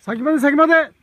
先まで先まで。